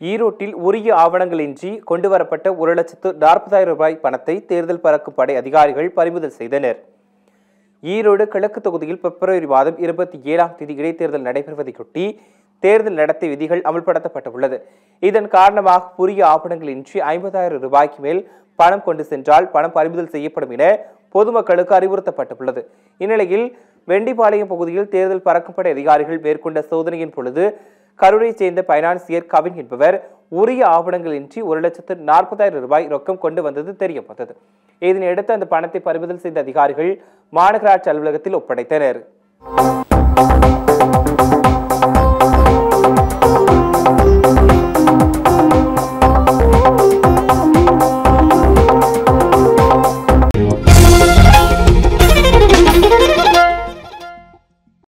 ஈரோட்டில் உரிய ஆவணங்களின்றி கொண்டுவரப்பட்ட ஒரு லட்சத்து நாற்பதாயிரம் ரூபாய் பணத்தை தேர்தல் பறக்கும் படை அதிகாரிகள் பறிமுதல் செய்தனர். ஈரோடு கிழக்கு தொகுதியில் பிப்ரவரி மாதம் இருபத்தி ஏழாம் தேதி இடைத்தேர்தல் நடைபெறுவதையொட்டி தேர்தல் நடத்தை விதிகள் அமல்படுத்தப்பட்டுள்ளது. இதன் காரணமாக உரிய ஆவணங்களின்றி ஐம்பதாயிரம் ரூபாய்க்கு மேல் பணம் கொண்டு சென்றால் பணம் பறிமுதல் செய்யப்படும் என பொதுமக்களுக்கு அறிவுறுத்தப்பட்டுள்ளது. இந்நிலையில் வெண்டிபாளையம் பகுதியில் தேர்தல் பறக்கும்படை அதிகாரிகள் மேற்கொண்ட சோதனையின் பொழுது கரூரை சேர்ந்த பைனான்சியர் கவின் என்பவர் உரிய ஆவணங்களின்றி ஒரு லட்சத்து நாற்பதாயிரம் ரூபாய் ரொக்கம் கொண்டு வந்தது தெரியப்பட்டது இதனையடுத்து அந்த பணத்தை பறிமுதல் செய்த அதிகாரிகள் மாநகராட்சி அலுவலகத்தில் ஒப்படைத்தனர்.